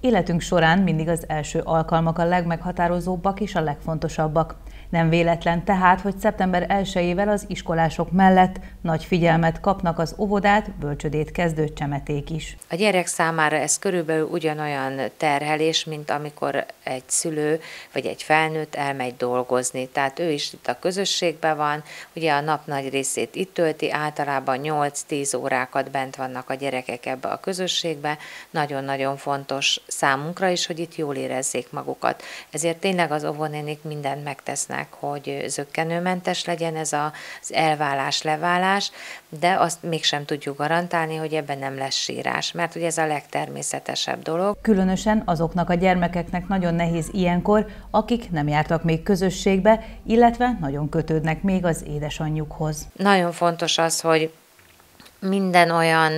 Életünk során mindig az első alkalmak a legmeghatározóbbak és a legfontosabbak. Nem véletlen tehát, hogy szeptember 1-ével az iskolások mellett nagy figyelmet kapnak az óvodát, bölcsödét kezdő csemeték is. A gyerek számára ez körülbelül ugyanolyan terhelés, mint amikor egy szülő vagy egy felnőtt elmegy dolgozni. Tehát ő is itt a közösségben van, ugye a nap nagy részét itt tölti, általában 8-10 órákat bent vannak a gyerekek ebbe a közösségbe. Nagyon-nagyon fontos számunkra is, hogy itt jól érezzék magukat. Ezért tényleg az óvonénik mindent megtesznek meg, hogy zöggenőmentes legyen ez az elválás, leválás, de azt mégsem tudjuk garantálni, hogy ebben nem lesz sírás, mert ugye ez a legtermészetesebb dolog. Különösen azoknak a gyermekeknek nagyon nehéz ilyenkor, akik nem jártak még közösségbe, illetve nagyon kötődnek még az édesanyjukhoz. Nagyon fontos az, hogy minden olyan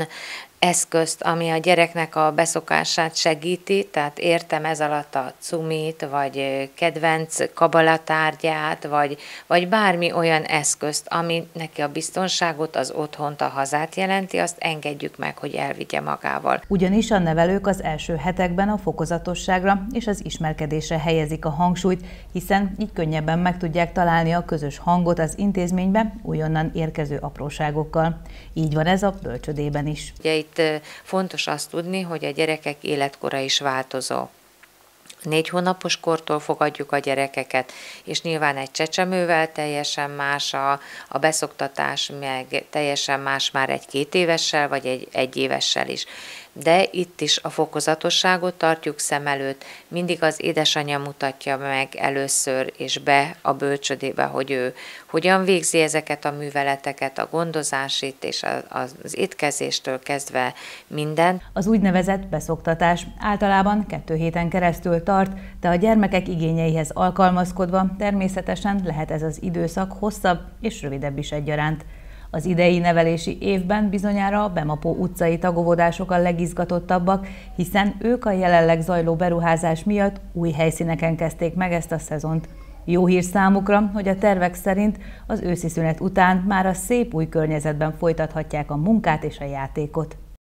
eszközt, ami a gyereknek a beszokását segíti, tehát értem ez alatt a cumit, vagy kedvenc kabalatárgyát, vagy, vagy bármi olyan eszközt, ami neki a biztonságot, az otthont, a hazát jelenti, azt engedjük meg, hogy elvigye magával. Ugyanis a nevelők az első hetekben a fokozatosságra és az ismerkedésre helyezik a hangsúlyt, hiszen így könnyebben meg tudják találni a közös hangot az intézménybe újonnan érkező apróságokkal. Így van ez a bölcsödében is. Ugye itt itt fontos azt tudni, hogy a gyerekek életkora is változó. Négy hónapos kortól fogadjuk a gyerekeket, és nyilván egy csecsemővel teljesen más a, a beszoktatás, meg teljesen más már egy két évessel, vagy egy egy évessel is de itt is a fokozatosságot tartjuk szem előtt. Mindig az édesanyja mutatja meg először és be a bölcsödébe, hogy ő hogyan végzi ezeket a műveleteket, a gondozásit és az étkezéstől kezdve minden. Az úgynevezett beszoktatás általában kettő héten keresztül tart, de a gyermekek igényeihez alkalmazkodva természetesen lehet ez az időszak hosszabb és rövidebb is egyaránt. Az idei nevelési évben bizonyára a Bemapó utcai tagovodások a legizgatottabbak, hiszen ők a jelenleg zajló beruházás miatt új helyszíneken kezdték meg ezt a szezont. Jó hír számukra, hogy a tervek szerint az őszi szünet után már a szép új környezetben folytathatják a munkát és a játékot.